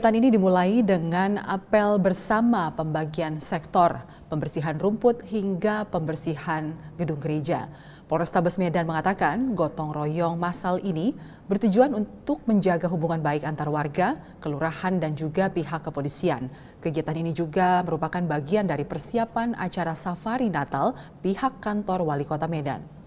Kegiatan ini dimulai dengan apel bersama pembagian sektor, pembersihan rumput hingga pembersihan gedung gereja. Polrestabes Medan mengatakan gotong royong masal ini bertujuan untuk menjaga hubungan baik antar warga, kelurahan dan juga pihak kepolisian. Kegiatan ini juga merupakan bagian dari persiapan acara safari Natal pihak kantor Wali Kota Medan.